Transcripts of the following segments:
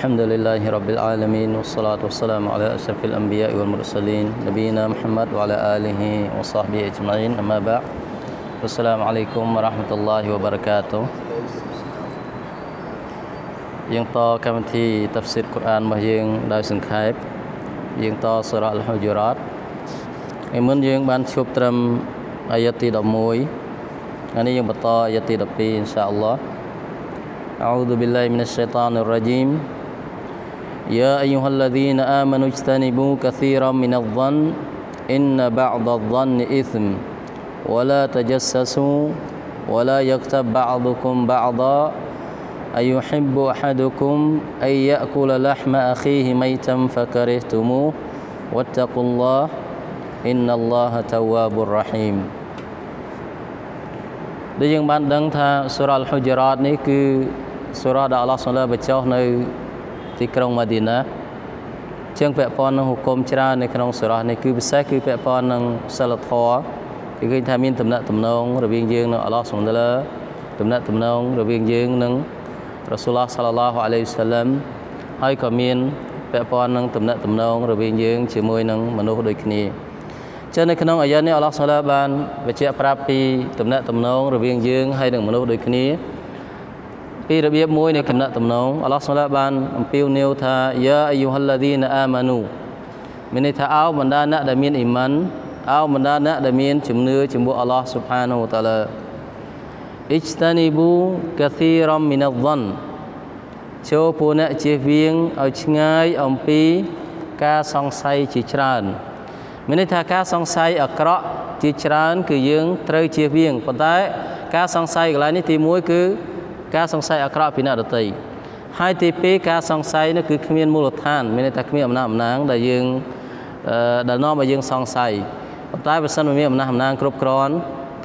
الحمد لله رب العالمين والصلاة والسلام على أشرف الأنبياء والمرسلين نبينا محمد وعلى آله وصحبه أجمعين أما بعد السلام عليكم ورحمة الله وبركاته យើងតកម្មវិធីតាហ្វស៊ីរកូរ៉ានរបស់យើងដោយសង្ខេបយើងតសូរ៉ាអល់ហូជូរ៉ាតហើយមុនយើងបានជួបត្រឹមអាយ៉ាទី11ថ្ងៃនេះយើងបន្តអាយ៉ាទី12អ៊ីនសាអល់ឡោះ أعوذ بالله من الشيطان الرجيم يا أيها الذين آمنوا اجتنبوا كثيرا من الظن إن بعض الظن إثم ولا تجسسوا ولا يغتب بعضكم بعضا أيحب أحدكم أن يأكل لحم أخيه ميتا فكرهتموه واتقوا الله إن الله تواب رحيم ដែលយើងបានដឹងថាសូរ៉ាអល់ហូជរ៉ាតនេះគឺសូរ៉ាដែលអល់ឡោះសុលាបញ្ចុះនៅ ទីក្រុងម៉ាឌីណាជាងពាក់ព័ន្ធនឹងហុគមច្រើននៅក្នុងសូរ៉ានេះគឺពិសេសគឺពាក់ព័ន្ធនឹងសិលធម៌គឺឃើញថាមានតំណែងតំណងរវាងយើងនិងអល់ឡោះសុលាតំណែងតំណងរវាងយើងនិងរ៉ាស៊ូលឡោះសាឡឡោះអាឡៃហ៊ីវសាឡាំហើយក៏មានពាក់ព័ន្ធនឹងតំណែងតំណងរវាងយើងជាមួយនឹងមនុស្សដូចគ្នាចឹងនៅក្នុងអាយ៉ានេះអល់ឡោះសុលាបានបញ្ជាក់ប្រាប់ពីតំណែងតំណងរវាងយើងហើយនឹងមនុស្សដូចគ្នា ពីរបៀបមួយនៃគណៈតំណងអល់ឡោះសុលាបានអំពាវនាវថាយ៉ាអាយុហល្លាឌីនអាម៉ានូមានន័យថាអោបណ្ដាអ្នកដែលមានអ៊ីម៉ានអោបណ្ដាអ្នកដែលមានជំនឿចំពោះអល់ឡោះស៊ុបហានូវតាឡាអ៊ីជ្តានីប៊ូកាធីរ៉មមីនហ្វនចូលពួកអ្នកជៀសវាងឲ្យឆ្ងាយអំពីការសង្ស័យជាច្រើនមានន័យថាការសង្ស័យអាក្រក់ជាច្រើន គឺយើងត្រូវជៀសវាងប៉ុន្តែ ការសង្ស័យកន្លែងនេះទី1គឺ ការសង្ស័យអាក្រក់ពីអ្នកដទៃហើយទី2ការសង្ស័យនោះគឺគ្មានមូលដ្ឋានមានន័យថាគ្មានអំណាចអំណាងដែលយើងដែលនាំឲ្យយើងសង្ស័យប៉ុន្តែបើសិនមានអំណាចអំណាងគ្រប់គ្រាន់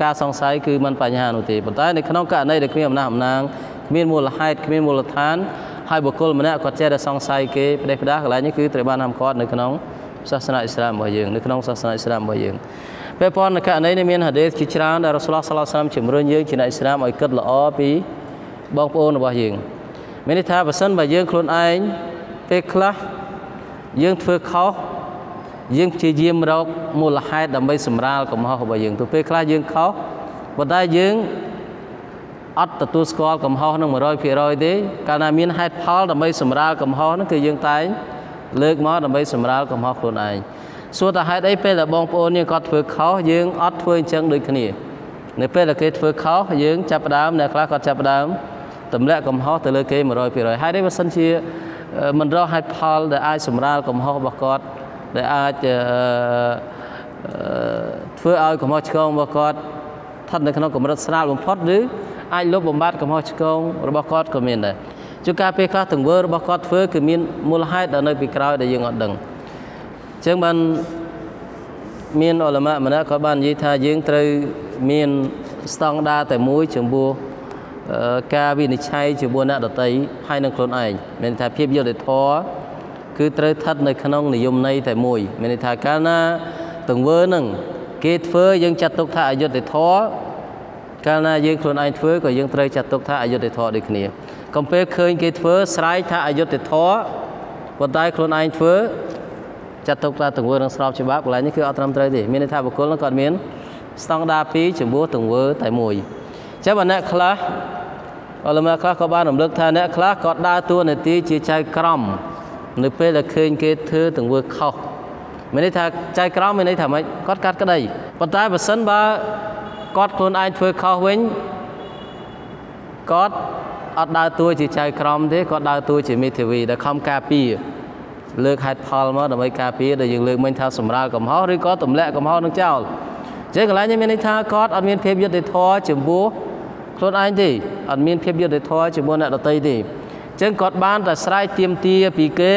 ការសង្ស័យគឺមិនបញ្ហានោះទេប៉ុន្តែនៅក្នុងករណីដែលគ្មានអំណាចអំណាងគ្មានមូលហេតុគ្មានមូលដ្ឋានហើយបុគ្គលម្នាក់គាត់ចេះតែសង្ស័យគេផ្ដេសផ្ដាសកន្លែងនេះគឺត្រូវបានហាមឃាត់នៅក្នុងសាសនាអ៊ីស្លាមរបស់យើងនៅក្នុងសាសនាអ៊ីស្លាមរបស់យើងពេលប៉ុននៅករណីនេះមានហាឌីសជាច្រើនដែលរ៉ាស៊ូលឡោះសាឡឡោះសាឡាមជំរុញយើងជាអ្នកអ៊ីស្លាមឲ្យគិតល្អពី បងប្អូនរបស់យើងមានន័យថាបើសិនបើយើងខ្លួនឯងពេលខ្លះយើងធ្វើខុសយើងព្យាយាមរកមូលហេតុដើម្បីសម្រាលកំហុសរបស់យើងទៅពេលខ្លះយើងខុសប៉ុន្តែយើងអត់ទទួលស្គាល់កំហុសនឹង100%ទេកាលណាមានហេតុផលដើម្បីសម្រាលកំហុសហ្នឹងគឺយើងតែងលើកមកដើម្បីសម្រាលកំហុសខ្លួនឯងសួរថាហេតុអីពេលដែលបងប្អូនយើងគាត់ធ្វើខុសយើងអត់ធ្វើអញ្ចឹងដូចគ្នា នៅពេលដែលគេធ្វើខុសយើងចាប់ផ្ដើមអ្នកខ្លះគាត់ចាប់ផ្ដើម ទម្លាក់កំហុសទៅលើគេ100%ហើយនេះបើសិនជាមិនរកហេតុផលដែលអាចសម្រាលកំហុសរបស់គាត់ដែលអាចធ្វើឲ្យកំហុសឆ្គងរបស់គាត់ស្ថិតនៅក្នុងកម្រិតស្រាលបំផុតឬអាចលុបបំបាត់កំហុសឆ្គងរបស់គាត់ក៏មានដែរជួនកាលពេលខ្លះទង្វើរបស់គាត់ធ្វើគឺមានមូលហេតុដែលនៅពីក្រោយដែលយើងអត់ដឹងអញ្ចឹងបានមានអលម៉ាម្នាក់គាត់បាននិយាយថាយើងត្រូវមានស្តង់ដារតែមួយចំពោះ ការវិនិច្ឆ័យចំពោះអ្នកដតីហើយនឹងខ្លួនឯងមានថាភាពយុត្តិធម៌គឺត្រូវស្ថិតនៅក្នុងនិយមន័យតែមួយមានន័យថាកាលណាទង្វើនឹងគេធ្វើយើងចាត់ទុកថាអយុត្តិធម៌កាលណាយើងខ្លួនឯងធ្វើក៏យើងត្រូវចាត់ទុកថាអយុត្តិធម៌ដូចគ្នាកំពេលឃើញគេធ្វើស្រែកថាអយុត្តិធម៌ប៉ុន្តែខ្លួនឯងធ្វើចាត់ទុកថាទង្វើនឹងស្របច្បាប់កន្លែងនេះគឺអត់ត្រឹមត្រូវទេមានន័យថាបុគ្គលនឹងគាត់មានស្តង់ដារពីរចំពោះទង្វើតែមួយចឹងបើអ្នកខ្លះ អលមាខ្លះក៏បានរំលឹកថាអ្នកខ្លះក៏ដើរតួនាទីជាចៅក្រមនៅពេលដែលឃើញគេធ្វើទង្វើខុសមានន័យថាចៅក្រមមានន័យថាម៉េចគាត់កាត់ក្តីប៉ុន្តែបើសិនបើគាត់ខ្លួនឯងធ្វើខុសវិញគាត់អត់ដើរតួជាចៅក្រមទេគាត់ដើរតួជាមេធាវីដែលខំការពារលើកហេតុផលមកដើម្បីការពារដែលយើងលើកមិញថាសម្រាលកំហុសឬក៏ទម្លាក់កំហុសនឹងចោលចឹងកន្លែងនេះមានន័យថាគាត់អត់មានភាពយុត្តិធម៌ចំពោះ ខ្លួនឯងទេអត់មានភាពយុត្តិធម៌ជាមួយអ្នកដទៃទេអញ្ចឹងគាត់បានតែស្រែកទៀមទាពីគេ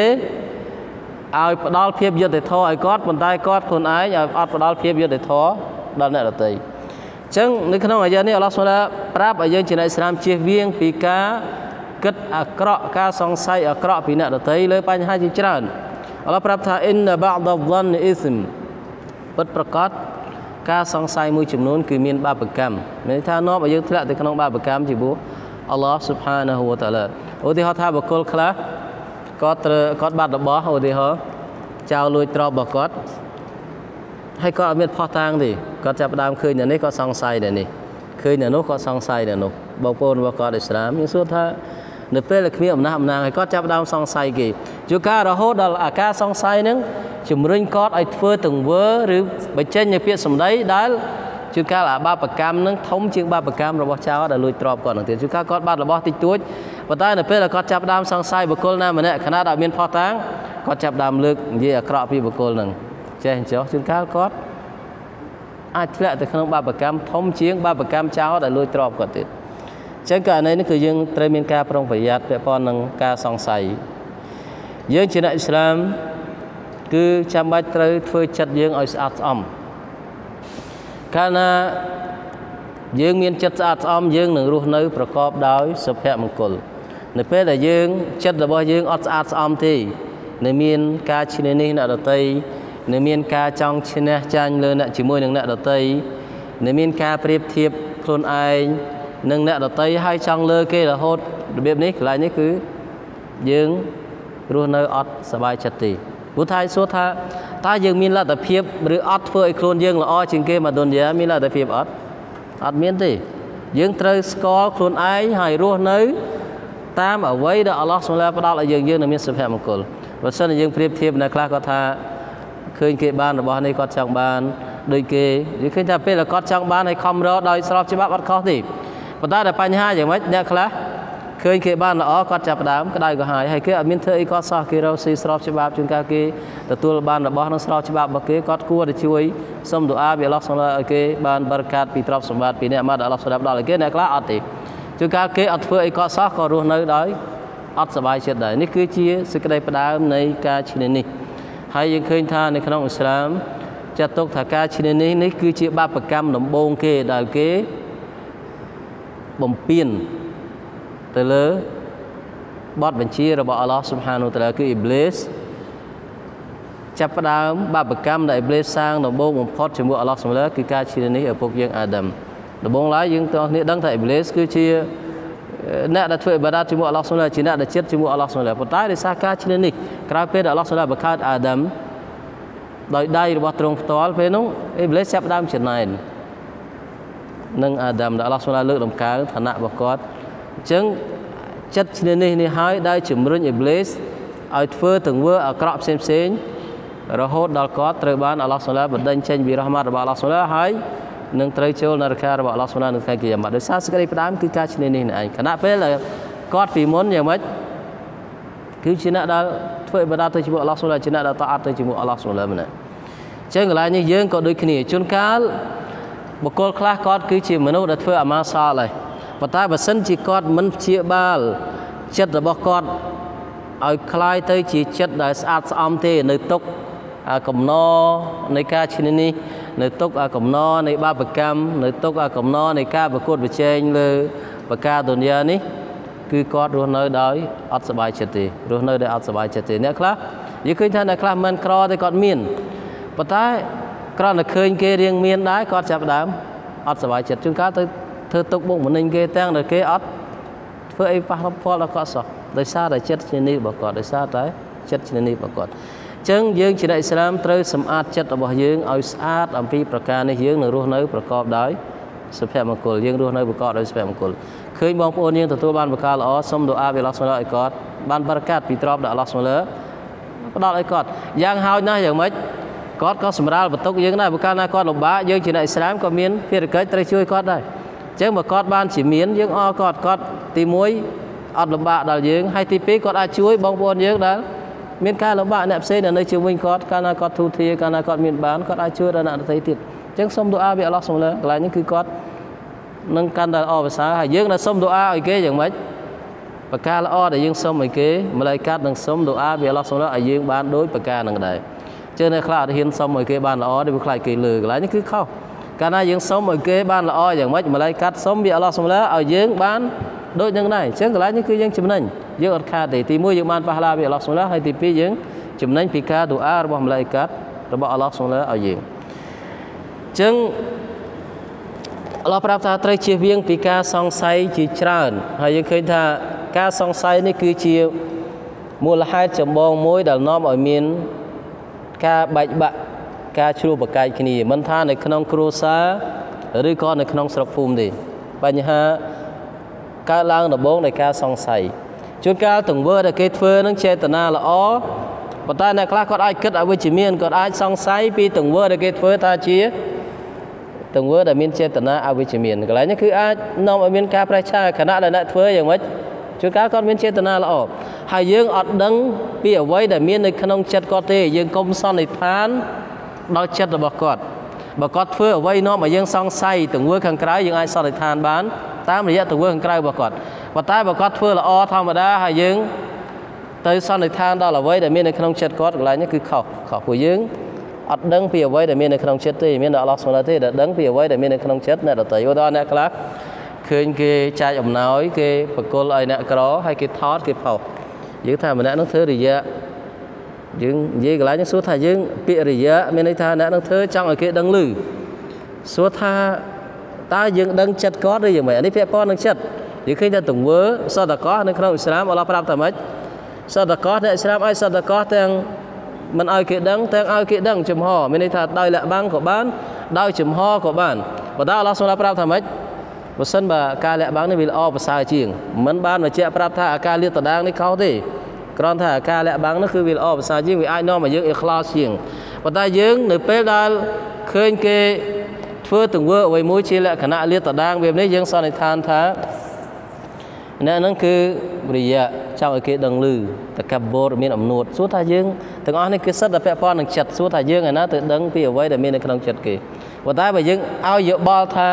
ឲ្យផ្ដល់ភាពយុត្តិធម៌ឲ្យគាត់ប៉ុន្តែគាត់ខ្លួនឯងឲ្យអត់ផ្ដល់ភាពយុត្តិធម៌ដល់អ្នកដទៃអញ្ចឹងនៅក្នុងអាយ៉ានេះអល់ឡោះសូឡាប្រាប់ឲ្យយើងជាអ្នកឥស្លាមជៀសវាងពីការគិតអាក្រក់ការសង្ស័យអាក្រក់ពីអ្នកដទៃលើបញ្ហាជាច្រើនអល់ឡោះប្រាប់ថាអ៊ីនបាដហ្វនអ៊ីស្មពិតប្រកប ការសង្ស័យមួយចំនួនគឺមានបាបកម្មមានន័យថានាំឲ្យយើងធ្លាក់ទៅក្នុងបាបកម្មជាពោះអល់ឡោះ Subhanahu wa ta'ala ឧទាហរណ៍ថាបុគ្គលខ្លះគាត់ត្រូវគាត់បាត់របស់ឧទាហរណ៍ចៅលួចទ្រព្យរបស់គាត់ហើយគាត់អត់មានផោះតាងទេគាត់ចាប់ផ្ដើមឃើញនៅនេះគាត់សង្ស័យនៅនេះឃើញនៅនោះគាត់សង្ស័យនៅនោះបងប្អូនរបស់គាត់ឥស្លាមយើងសួរថានៅពេលដែលគ្មានអំណះអំណាងហើយគាត់ចាប់ផ្ដើមសង្ស័យគេជួនកាលរហូតដល់អាការសង្ស័យហ្នឹង ជំរុញគាត់ឲ្យធ្វើទង្វើឬបញ្ចេញនូវពាក្យសម្ដីដែលជួនកាលអាបាបកម្មនឹងធំជាងបាបកម្មរបស់ចោរដែលលួចទ្រព្យគាត់នឹងទៀតជួនកាលគាត់បាត់របស់តិចតួចប៉ុន្តែនៅពេលដែលគាត់ចាប់ដើមសង្ស័យបុគ្គលណាម្នាក់ខណៈដែលមានផោះតាំងគាត់ចាប់ដើមលើកនិយាយអាក្រក់ពីបុគ្គលនឹងចេះអញ្ចឹងជួនកាលគាត់អាចធ្លាក់ទៅក្នុងបាបកម្មធំជាងបាបកម្មចោរដែលលួចទ្រព្យគាត់ទៀតអញ្ចឹងករណីនេះគឺយើងត្រូវមានការប្រុងប្រយ័ត្នពាក់ព័ន្ធនឹងការសង្ស័យយើងជាអ្នកឥស្លាម គឺចាំបាច់ត្រូវធ្វើចិត្តយើងឲ្យស្អាតស្អំកាលណាយើងមានចិត្តស្អាតស្អំយើងនឹងរស់នៅប្រកបដោយសុភមង្គលនៅពេលដែលយើងចិត្តរបស់យើងអត់ស្អាតស្អំទេនឹងមានការឈ្នះនេះអ្នកដតីនឹងមានការចង់ឈ្នះចាញ់លើអ្នកជាមួយនឹងអ្នកដតីនឹងមានការប្រៀបធៀបខ្លួនឯងនឹងអ្នកដតីហើយចង់លើគេរហូតរបៀបនេះកន្លែងនេះគឺយើងរស់នៅអត់សบายចិត្តទេ ព្រោះថាសួរថាតើយើងមានលទ្ធភាពឬអត់ធ្វើឲ្យខ្លួនយើងល្អជាងគេមកឌុនយ៉ាមានលទ្ធភាពអត់អត់មានទេយើងត្រូវស្គាល់ខ្លួនឯងហើយរស់នៅ តាមអ្វីដែលអល់ឡោះសម្លាផ្ដល់ឲ្យយើងយើងនឹងមានសុភមង្គលបើសិនយើងប្រៀបធៀបនៅខ្លះគាត់ថាឃើញគេបានរបស់នេះគាត់ចង់បានដូចគេយើងឃើញថាពេលគាត់ចង់បានហើយខំរកដោយស្របច្បាប់អត់ខុសទេប៉ុន្តែតែបញ្ហាយ៉ាងម៉េចអ្នកខ្លះ ឃើញគេបានល្អគាត់ចាប់ដើមក្តៅក្រហាយហើយគេអត់មានធ្វើអីគាត់សោះគេរកស៊ីស្របច្បាប់ជួនកាលគេទទួលបានរបស់នឹងស្របច្បាប់របស់គេគាត់គួរតែជួយសុំទូអាពីអល់ឡោះសុំឲ្យគេបានបរកាតពីទ្រព្យសម្បត្តិពីអ្នកមាត់អល់ឡោះស្ដាប់ដល់ឲ្យគេអ្នកខ្លះអត់ទេជួនកាលគេអត់ធ្វើអីគាត់សោះក៏រស់នៅដោយអត់សบายចិត្តដែរនេះគឺជាសេចក្តីផ្ដើមនៃការឈ្នានេះហើយយើងឃើញថានៅក្នុងអ៊ីស្លាមចាត់ទុកថាការឈ្នានេះនេះគឺជាបាបកម្មដំបូងគេដែលគេបំពេញ ទៅលើបទបញ្ជារបស់អល់ឡោះស៊ុបហានូតាឡាគឺអ៊ីប្លីសចាប់ផ្ដើមបាបកម្មដែលអ៊ីប្លីសសាងដំបូងបំផុតជាមួយអល់ឡោះស៊ុបឡាគឺការឈាននេះឪពុកយើងអាដាមដំបូងឡើយយើងទាំងគ្នាដឹងថាអ៊ីប្លីសគឺជាអ្នកដែលធ្វើអ៊ីបាដាតជាមួយអល់ឡោះស៊ុបឡាជាអ្នកដែលចិត្តជាមួយអល់ឡោះស៊ុបឡាប៉ុន្តែដោយសារការឈាននេះក្រោយពេលដែលអល់ឡោះស៊ុបឡាបង្កើតអាដាមដោយដៃរបស់ទ្រង់ផ្ទាល់ពេលនោះអ៊ីប្លីសចាប់ផ្ដើមចំណែននឹងអាដាមដែលអល់ឡោះស៊ុបឡាលើកដំកើងឋានៈរបស់គាត់ អញ្ចឹងចិត្តឈ្នានេះនេះហើយដែលជំរុញអ៊ីប្លេសឲ្យធ្វើទង្វើអាក្រក់ផ្សេងផ្សេងរហូតដល់គាត់ត្រូវបានអាឡោះសូឡាបណ្ដេញចេញពីរ៉ហ្មាត់របស់អាឡោះសូឡាហើយនឹងត្រូវចូលនរករបស់អាឡោះសូឡានៅថ្ងៃគីយ៉ាម៉ាត់ដោយសារសេចក្តីផ្ដាំគឺការឈ្នានេះនេះឯងខណៈពេលគាត់ពីមុនយ៉ាងម៉េចគឺជាអ្នកដែលធ្វើអ៊ីបាដាទៅជាមួយអាឡោះសូឡាជាអ្នកដែលតអត់ទៅជាមួយអាឡោះសូឡាម្នាក់អញ្ចឹងកន្លែងនេះយើងក៏ដូចគ្នាជួនកាលបុគ្គលខ្លះគាត់គឺជាមនុស្សដែលធ្វើអាម៉ាសាលហើយ ប៉ុន្តែបើសិនជាគាត់មិនព្យាបាលចិត្តរបស់គាត់ឲ្យคลายទៅជាចិត្តដែលស្អាតស្អំទេនៅទុកកំណរនៃការឈ្នះនេះនៅទុកកំណរនៃបាបកម្មនៅទុកកំណរនៃការប្រកួតប្រជែងលើបកាទុនយ៉ានេះគឺគាត់រស់នៅដោយអត់សុបាយចិត្តទេរស់នៅដោយអត់សុបាយចិត្តទេអ្នកខ្លះនិយាយឃើញថាអ្នកខ្លះមិនក្រទេគាត់មានប៉ុន្តែគ្រាន់តែឃើញគេរៀងមានដែរគាត់ចាប់ដើមអត់សុបាយចិត្តជួនកាលទៅ ធ្វើទុកបុកម្នេញគេទាំងដែលគេអត់ធ្វើអីប៉ះពាល់ដល់គាត់សោះដោយសារតែចិត្តជានីរបស់គាត់ដោយសារតែចិត្តជានីរបស់គាត់អញ្ចឹងយើងជាអ្នកឥស្លាមត្រូវសម្អាតចិត្តរបស់យើងឲ្យស្អាតអំពីប្រការនេះយើងនឹងរស់នៅប្រកបដោយសុភមង្គលយើងរស់នៅប្រកបដោយសុភមង្គលឃើញបងប្អូនយើងទទួលបានប្រការល្អសូមទូអាពីអល់ឡោះសុលឡាឲ្យគាត់បានបរកាតពីទ្រពដល់អល់ឡោះសុលឡាផ្ដល់ឲ្យគាត់យ៉ាងហោចណាស់យ៉ាងម៉េចគាត់ក៏សម្រាលបន្ទុកយើងដែរបើកាលណាគាត់លំបាកយើងជាអ្នកឥស្លាមក៏មានភារកិច្ចត្រូវជួយគាត់ដែរ ចឹងបើគាត់បានជាមានយើងអរគាត់គាត់ទី1អត់លំបាកដល់យើងហើយទី2គាត់អាចជួយបងប្អូនយើងដែលមានការលំបាកអ្នកផ្សេងដែលនៅជាមួយគាត់កាលណាគាត់ធូរធារកាលណាគាត់មានបានគាត់អាចជួយដល់អ្នកដទៃទៀតចឹងសូមទូអាពីអល់ឡោះសុំលើកន្លែងនេះគឺគាត់នឹងកាន់តែល្អប្រសើរហើយយើងដែលសុំទូអាឲ្យគេយ៉ាងម៉េចប្រការល្អដែលយើងសុំឲ្យគេម្លេះកាត់នឹងសុំទូអាពីអល់ឡោះសុំលើឲ្យយើងបានដូចប្រការនឹងដែរជឿនៅខ្លះអត់ហ៊ានសុំឲ្យគេបានល្អទេវាខ្លាចគេលើកន្លែងនេះគឺខុស កាលណាយើងសុំឲ្យគេបានល្អយ៉ាងម៉េចម្លេះកាត់សុំវាអល់ឡោះសម្លាឲ្យយើងបានដូចនឹងដែរអញ្ចឹងកន្លែងនេះគឺយើងចំណេញយើងអត់ខាតទេទី1យើងបានប៉ះឡាវាអល់ឡោះសម្លាហើយទី2យើងចំណេញពីការទូអារបស់ម្លេះកាត់របស់អល់ឡោះសម្លាឲ្យយើងអញ្ចឹងអល់ឡោះប្រាប់ថាត្រូវជៀសវាងពីការសង្ស័យជាច្រើនហើយយើងឃើញថាការសង្ស័យនេះគឺជាមូលហេតុចម្បងមួយដែលនាំឲ្យមានការបែកបាក់ ការជ្រួបកាយគ្នាមិនថានៅក្នុងគ្រួសារឬក៏នៅក្នុងស្រុកភូមិទេបញ្ហាកើតឡើងដំបូងនៃការសង្ស័យជួនកាលទង្វើដែលគេធ្វើនឹងចេតនាល្អប៉ុន្តែអ្នកខ្លះគាត់អាចគិតអវិជ្ជមានគាត់អាចសង្ស័យពីទង្វើដែលគេធ្វើថាជាទង្វើដែលមានចេតនាអវិជ្ជមានកន្លែងនេះគឺអាចនាំឲ្យមានការប្រេះឆាខណៈដែលអ្នកធ្វើយ៉ាងម៉េចជួនកាលគាត់មានចេតនាល្អហើយយើងអត់ដឹងពីអ្វីដែលមាននៅក្នុងចិត្តគាត់ទេយើងកុំសន្និដ្ឋាន ដល់ចិត្តរបស់គាត់បើគាត់ធ្វើអ្វីនាំឲ្យយើងសង្ស័យទង្វើខាងក្រៅយើងអាចសន្និដ្ឋានបានតាមរយៈទង្វើខាងក្រៅរបស់គាត់ប៉ុន្តែបើគាត់ធ្វើល្អធម្មតាហើយយើងទៅសន្និដ្ឋានដល់អ្វីដែលមាននៅក្នុងចិត្តគាត់កន្លែងនេះគឺខុសខុសពួកយើងអត់ដឹងពីអ្វីដែលមាននៅក្នុងចិត្តទេមានតែអល់ឡោះសុលាទេដែលដឹងពីអ្វីដែលមាននៅក្នុងចិត្តអ្នកដទៃឧទាហរណ៍អ្នកខ្លះឃើញគេចែកអំណោយគេបកគលឲ្យអ្នកក្រហើយគេថតគេផុសយើងថាម្នាក់នឹងធ្វើរយៈ យើងនិយាយកន្លែងនេះសួរថាយើងពាក្យរយៈមានន័យថាអ្នកនឹងធ្វើចង់ឲ្យគេដឹងឮសួរថាតើយើងដឹងចិត្តគាត់ឬយ៉ាងម៉េចនេះពាក់ព័ន្ធនឹងចិត្តយើងឃើញថាទង្វើសតកោនៅក្នុងអ៊ីស្លាមអល់ឡោះប្រាប់ថាម៉េចសតកោអ្នកអ៊ីស្លាមឲ្យសតកោទាំងមិនឲ្យគេដឹងទាំងឲ្យគេដឹងចំហមានន័យថាដោយលាក់បាំងក៏បានដោយចំហក៏បានបើតើអល់ឡោះសូមប្រាប់ថាម៉េចបើសិនបើការលាក់បាំងនេះវាល្អប្រសើរជាងមិនបានបញ្ជាក់ប្រាប់ថាអាការលាតត្រដាងនេះខុសទេ គ្រាន់តែអាការលាក់បាំងនោះគឺវាល្អប្រសើរជាងវាអាចនាំឲ្យយើងអ៊ីខ្លាសជាងប៉ុន្តែយើងនៅពេលដែលឃើញគេធ្វើទង្វើអ្វីមួយជាលក្ខណៈលាតត្រដាងវានេះយើងសន្និដ្ឋានថាអ្នកហ្នឹងគឺរិយៈចង់ឲ្យគេដឹងឮតកបរមានអំនួតសួរថាយើងទាំងអស់នេះគឺសិតតែពាក់ព័ន្ធនឹងចិត្តសួរថាយើងឯណាទៅដឹងពីអ្វីដែលមាននៅក្នុងចិត្តគេប៉ុន្តែបើយើងឲ្យយោបល់ថា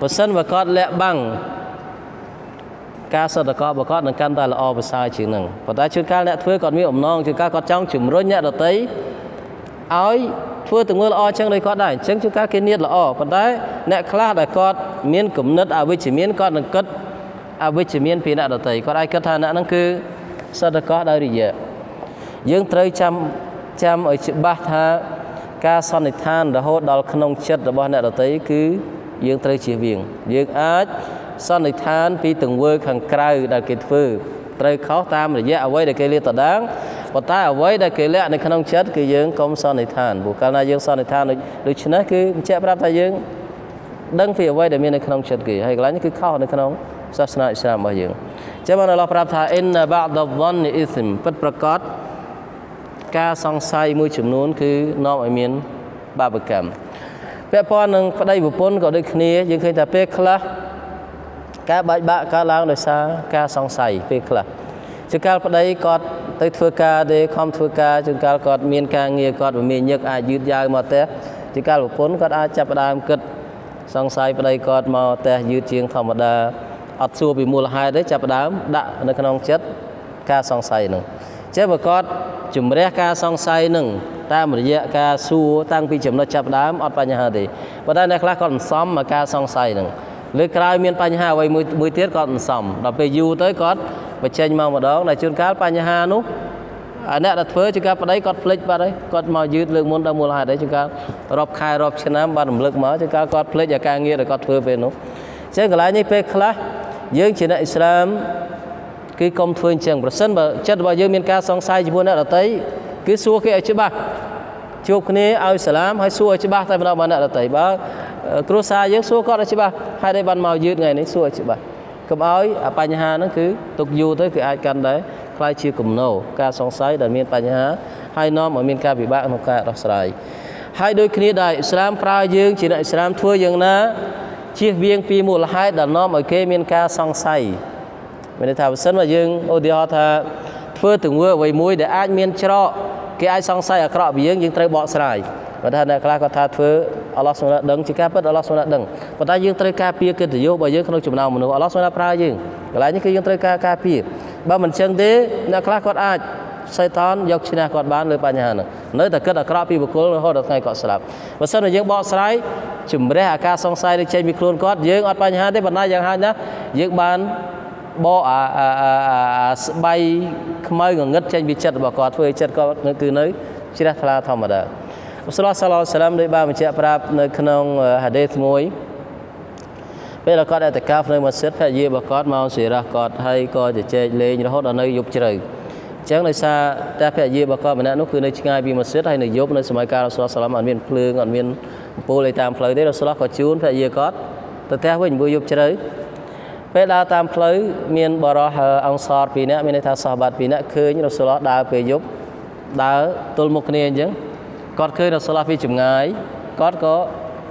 បើសិនបើគាត់លាក់បាំង ការសតកបគាត់នឹងកាន់តែល្អប្រសើរជាងនឹងប៉ុន្តែជួនកាលអ្នកធ្វើគាត់មានអំណងជួនកាលគាត់ចង់ជំរុញអ្នកដតីឲ្យធ្វើទង្វើល្អចឹងដោយគាត់ដែរអញ្ចឹងជួនកាលគេនៀតល្អប៉ុន្តែអ្នកខ្លះដែលគាត់មានគំនិតអវិជ្ជមានគាត់នឹងគិតអវិជ្ជមានពីអ្នកដតីគាត់អាចគិតថាអ្នកហ្នឹងគឺសតកោដោយរិយៈយើងត្រូវចាំចាំឲ្យច្បាស់ថាការសន្និដ្ឋានរហូតដល់ក្នុងចិត្តរបស់អ្នកដតីគឺយើងត្រូវជៀសវាងយើងអាច សន្និដ្ឋានពីទង្វើខាងក្រៅដែលគេធ្វើត្រូវខុសតាមរយៈអ្វីដែលគេលាតត្រដាងប៉ុន្តែអ្វីដែលគេលាក់នៅក្នុងចិត្តគឺយើងកុំសន្និដ្ឋានព្រោះកាលណាយើងសន្និដ្ឋានដូច្នេះគឺបញ្ជាក់ប្រាប់ថាយើងដឹងពីអ្វីដែលមាននៅក្នុងចិត្តគេហើយកន្លែងនេះគឺខុសនៅក្នុងសាសនាអ៊ីស្លាមរបស់យើងចឹងបានអល់ឡោះប្រាប់ថា inna ba'da dhanni ithm ពិតប្រកបការសង្ស័យមួយចំនួន គឺនាំឲ្យមានបាបកម្មពាក់ព័ន្ធនឹងប្តីប្រពន្ធក៏ដូចគ្នាយើងឃើញថាពេលខ្លះ ការបែកបាក់កើតឡើងដោយសារការសង្ស័យពេលខ្លះជួនកាលប្តីគាត់ទៅធ្វើការទេខំធ្វើការជួនកាលគាត់មានការងារគាត់មមាញឹកអាចយឺតយ៉ាវមកផ្ទះជួនកាលប្រពន្ធគាត់អាចចាប់ផ្ដើមគិតសង្ស័យប្តីគាត់មកផ្ទះយឺតជាងធម្មតាអត់សួរពីមូលហេតុទេចាប់ផ្ដើមដាក់នៅក្នុងចិត្តការសង្ស័យនឹងចេះបើគាត់ជំរះការសង្ស័យនឹងតាមរយៈការសួរតាំងពីចំណុចចាប់ដើមអត់បញ្ហាទេប៉ុន្តែអ្នកខ្លះគាត់មិនសមមកការសង្ស័យនឹង លើក្រោយមានបញ្ហាអ្វីមួយមួយទៀតគាត់មិនសមដល់ពេលយូរទៅគាត់បញ្ចេញមកម្ដងដែលជួនកាលបញ្ហានោះអ្នកដែលធ្វើជាការប្តីគាត់ភ្លេចបាត់ហើយគាត់មកយឺតលើកមុនដល់មូលហេតុហើយជាការរាប់ខែរាប់ឆ្នាំបានរំលឹកមកជាការគាត់ភ្លេចអាការងារដែលគាត់ធ្វើពេលនោះអញ្ចឹងកន្លែងនេះពេលខ្លះយើងជាអ្នកអ៊ីស្លាមគឺកុំធ្វើអញ្ចឹងប្រសិនបើចិត្តរបស់យើងមានការសង្ស័យចំពោះអ្នកដទៃគឺសួរគេឲ្យច្បាស់ជួបគ្នាឲ្យសាឡាមហើយសួរឲ្យច្បាស់តែម្ដងបានអ្នកដទៃបើ គ្រួសារយើងសួរគាត់ឲ្យច្បាស់ហើយដែលបានមកយឺតថ្ងៃនេះសួរឲ្យច្បាស់កុំឲ្យបញ្ហាហ្នឹងគឺទុកយូរទៅគឺអាចកាន់ដែរខ្លាយជាគំនោការសង្ស័យដែលមានបញ្ហាហើយនាំឲ្យមានការពិបាកក្នុងការដោះស្រាយហើយដូចគ្នាដែរអ៊ីស្លាមប្រើយើងជាអ្នកអ៊ីស្លាមធ្វើយ៉ាងណាជៀសវាងពីមូលហេតុដែលនាំឲ្យគេមានការសង្ស័យមានន័យថាបើសិនមកយើងឧទាហរណ៍ថាធ្វើទង្វើអ្វីមួយដែលអាចមានច្រកគេអាចសង្ស័យអាក្រក់ពីយើងយើងត្រូវបកស្រាយ បើថាអ្នកខ្លះគាត់ថាធ្វើអល់ឡោះសូមដឹងជាការពិតអល់ឡោះសូមដឹងប៉ុន្តែយើងត្រូវការពារកិត្តិយសរបស់យើងក្នុងចំណោមមនុស្សអល់ឡោះសូមប្រើយើងកន្លែងនេះគឺយើងត្រូវការការពារបើមិនចឹងទេអ្នកខ្លះគាត់អាចសៃតានយកឈ្នះគាត់បានលើបញ្ហាហ្នឹងនៅតែគិតអាក្រក់ពីបុគ្គលរហូតដល់ថ្ងៃគាត់ស្លាប់បើសិនជាយើងបកស្រាយជំរះអាការសង្ស័យនឹងចេញពីខ្លួនគាត់យើងអត់បញ្ហាទេប៉ុន្តែយ៉ាងហោចណាស់យើងបានបកអាស្បៃខ្មៅងងឹតចេញពីចិត្តរបស់គាត់ធ្វើឲ្យចិត្តគាត់គឺនៅជ្រះថ្លាធម្មតា អ៊ុសឡាសាឡោសាឡាមได้បានបញ្ជាក់ប្រាប់នៅក្នុងហាឌីសមួយពេលគាត់អត្តកាហ្វនៅម៉ាស៊ីតភរិយារបស់គាត់មកសិរះគាត់ហើយក៏ជជែកលេងរហូតដល់នៅយប់ជ្រៅចឹងដោយសារតែភរិយារបស់គាត់ម្នាក់នោះគឺនៅឆ្ងាយពីម៉ាស៊ីតហើយនៅយប់នៅសម័យកាលរ៉ាស៊ូលសាឡាមអត់មានភ្លើងអត់មានអំពូលអីតាមផ្លូវទេរ៉ាស៊ូលក៏ជូនភរិយាគាត់ទៅផ្ទះវិញព្រោះយប់ជ្រៅពេលដើរតាមផ្លូវមានបរោះអង្គសរពីរនាក់មានន័យថាសោះបាត់ពីរនាក់ឃើញរ៉ាស៊ូលដើរពេលយប់ដើរទល់មុខគ្នាអញ្ចឹង គាត់ឃើញរ៉ាស៊ូលពីចម្ងាយគាត់ក៏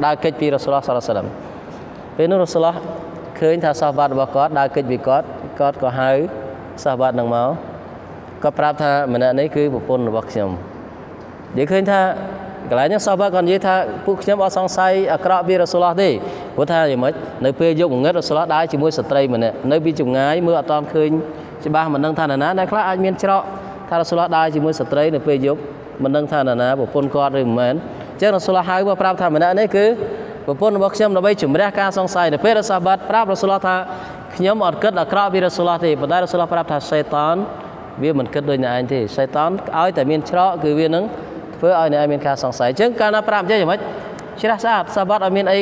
ដើរគេចពីរ៉ាស៊ូលសាឡាសាឡាមពេលនោះរ៉ាស៊ូលឃើញថាសោះបាត់របស់គាត់ដើរគេចពីគាត់គាត់ក៏ហៅសោះបាត់នឹងមកគាត់ប្រាប់ថាម្នាក់នេះគឺប្រពន្ធរបស់ខ្ញុំនិយាយឃើញថាកន្លែងហ្នឹងសោះបាត់គាត់និយាយថាពួកខ្ញុំអត់សង្ស័យអាក្រក់ពីរ៉ាស៊ូលទេព្រោះថាយ៉ាងម៉េចនៅពេលយប់ងងឹតរ៉ាស៊ូលដើរជាមួយស្ត្រីម្នាក់នៅពីចម្ងាយមើលអត់តាន់ឃើញច្បាស់មិនដឹងថានរណាអ្នកខ្លះអាចមានច្រកថារ៉ាស៊ូលដើរជាមួយស្ត្រីនៅពេលយប់ មិនដឹងថានរណាប្រពន្ធគាត់ឬមិនមែនអញ្ចឹងរ៉ាស៊ូលហៅមកប្រាប់ថាម្នាក់នេះគឺប្រពន្ធរបស់ខ្ញុំដើម្បីជំរះការសង្ស័យនៅពេលរ៉ាសាបាត់ប្រាប់រ៉ាស៊ូលថាខ្ញុំអត់គិតអាក្រក់ពីរ៉ាស៊ូលទេប៉ុន្តែរ៉ាស៊ូលប្រាប់ថាសេតានវាមិនគិតដូចអ្នកឯងទេសេតានឲ្យតែមានច្រកគឺវានឹងធ្វើឲ្យអ្នកឯងមានការសង្ស័យអញ្ចឹងកាលណាប្រាប់អញ្ចឹងយ៉ាងម៉េចជ្រះស្អាតសាបាត់អត់មានអី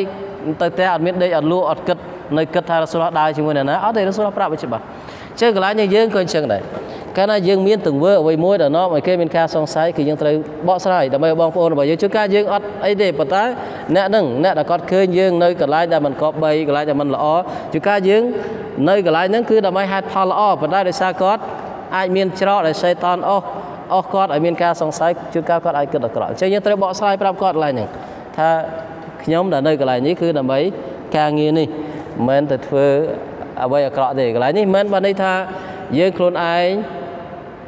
ទៅតែអត់មានដេកអត់លក់អត់គិតនៅគិតថារ៉ាស៊ូលដើរជាមួយអ្នកណាអត់ទេរ៉ាស៊ូលប្រាប់ឲ្យច្បាស់អញ្ចឹងកន្លែងយើងក៏អញ្ចឹងដែរ កាលណាយើងមានទង្វើអ្វីមួយដែលនាំឲ្យគេមានការសង្ស័យគឺយើងត្រូវបកស្រាយដើម្បីឲ្យបងប្អូនរបស់យើងជួនកាលយើងអត់អីទេប៉ុន្តែអ្នកហ្នឹងអ្នកដែលគាត់ឃើញយើងនៅកន្លែងដែលមិនគប្បីកន្លែងដែលមិនល្អជួនកាលយើងនៅកន្លែងហ្នឹងគឺដើម្បីហេតុផលល្អប៉ុន្តែដោយសារគាត់អាចមានច្រកដែលសេតានអស់អស់គាត់ឲ្យមានការសង្ស័យជួនកាលគាត់អាចគិតអាក្រក់អញ្ចឹងយើងត្រូវបកស្រាយប្រាប់គាត់កន្លែងហ្នឹងថាខ្ញុំដែលនៅកន្លែងនេះគឺដើម្បីការងារនេះមិនមែនទៅធ្វើអ្វីអាក្រក់ទេកន្លែងនេះមិនមែនបានន័យថាយើងខ្លួនឯង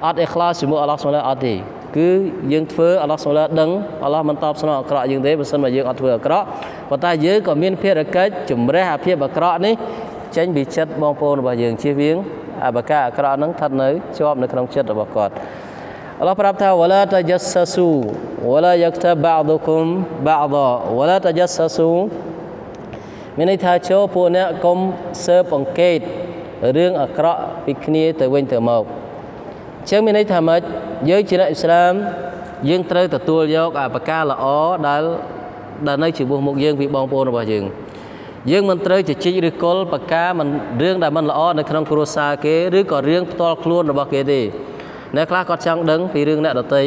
អត់អេខ្លាសជាមួយអល់ឡោះសុលាអត់ទេគឺយើងធ្វើអល់ឡោះសុលាដឹងអល់ឡោះមិនតបស្នងអាក្រក់យើងទេបើមិនមកយើងអត់ធ្វើអាក្រក់ប៉ុន្តែយើងក៏មានភារកិច្ចជំរះអាភាពអាក្រក់នេះចេញពីចិត្តបងប្អូនរបស់យើងជៀសវាងអបកាអាក្រក់ហ្នឹងស្ថិតនៅជាប់នៅក្នុងចិត្តរបស់គាត់អល់ឡោះប្រាប់ថាវឡាតយស្សស៊ូវឡាយក្តបាដុគុមបាដវឡាតយស្សស៊ូមានន័យថាចូលពួកអ្នកកុំស៊ើបអង្កេតរឿងអាក្រក់ពីគ្នាទៅវិញទៅមក ចឹងមានន័យថាម៉េចយើងជាអ្នកអ៊ីស្លាមយើងត្រូវទទួលយកអបការល្អដែលដែលនៅចំពោះមុខយើងពីបងប្អូនរបស់យើងយើងមិនត្រូវជជិកឬគល់បកាមិនរឿងដែលមិនល្អនៅក្នុងគ្រួសារគេឬក៏រឿងផ្ទាល់ខ្លួនរបស់គេទេអ្នកខ្លះគាត់ចង់ដឹងពីរឿងអ្នកដតី